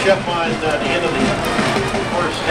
catch up on uh, the end of the first